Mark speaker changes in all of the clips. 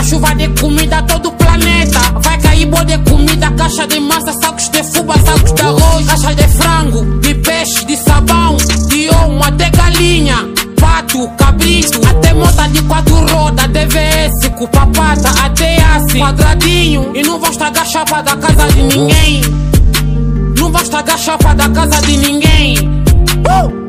Speaker 1: A chuva de comida todo o planeta Vai cair boa de comida Caixa de massa, sacos de fuba, sacos de arroz Caixa de frango, de peixe, de sabão De homo até galinha Pato, cabrito Até mota de quatro rodas DVS, culpa pata, até assim Quadradinho E não vou estragar chapa da casa de ninguém Não vou estragar chapa da casa de ninguém uh!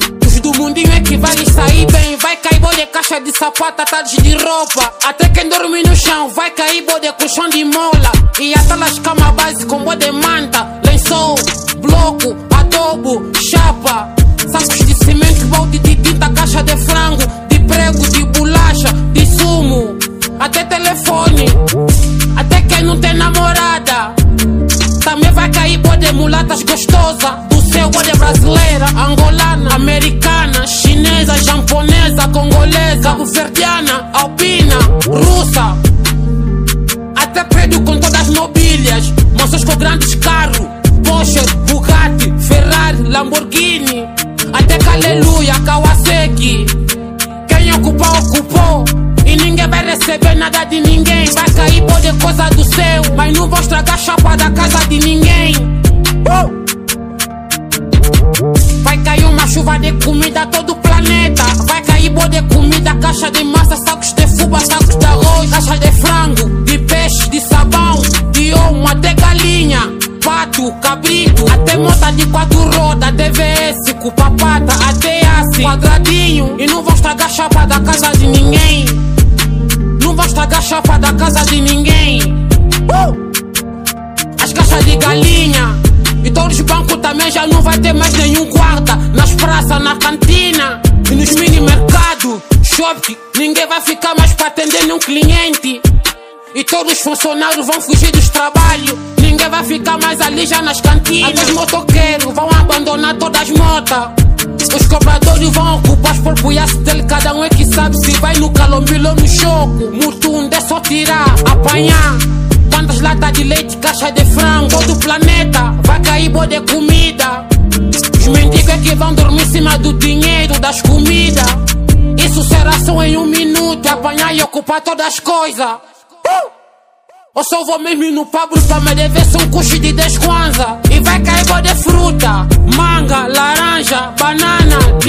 Speaker 1: Caixa de sapato, tarde de roupa. Até quem dorme no chão Vai cair bolha colchão de mola. E até las cama base com de manta. Lençol, bloco, adobo, chapa. Sacos de cimento, balde de tinta, caixa de frango. De prego, de bolacha, de sumo. Até telefone. Até quem não tem namorada. Também vai cair bode mulatas gostosa. Do seu bode brasileira, angolana, americana Chinesa, japonesa, congolesa Cabo-verdiana, alpina, russa. Até prédio com todas as mobílias Moças com grandes carros Porsche, Bugatti, Ferrari, Lamborghini. Até que aleluia, Kawasaki. Quem ocupar, ocupou. E ninguém vai receber nada de ninguém. Vai cair pode coisa do céu Mas não vou estragar a chapa da casa de ninguém casa de ninguém. Uh! As caixas de galinha. E todos os bancos também já não vai ter mais nenhum guarda. Nas praças, na cantina e nos mini mercados Shopping, ninguém vai ficar mais para atender nenhum cliente. E todos os funcionários vão fugir dos trabalhos. Ninguém vai ficar mais ali já nas cantinas. Até os motoqueiros vão abandonar todas as motas os cobradores vão ocupar as propriedades dele. Cada um é que sabe se vai no calombilho ou no choco. Mutunde é só tirar, apanhar. Quantas latas de leite, caixa de frango. Todo planeta vai cair boa de comida. Os mendigos é que vão dormir em cima do dinheiro das comidas. Isso será só em um minuto. Apanhar e ocupar todas as coisas. Uh! Ou só vou mesmo no Pablo pra me dever um custo de 10 kwanza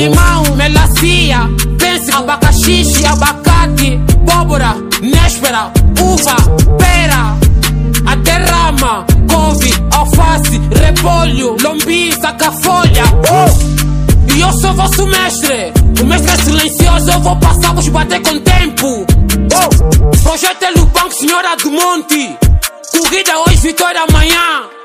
Speaker 1: limão, melancia Pense, abacaxi, abacate, bóbora, néspera, uva, pera até rama, couve, alface, repolho, lombi, saca-folha. Uh! E eu sou vosso mestre. O mestre é silencioso, eu vou passar, vos bater com tempo. Uh! Projeto é Lubanco, senhora do monte. Corrida hoje, vitória amanhã.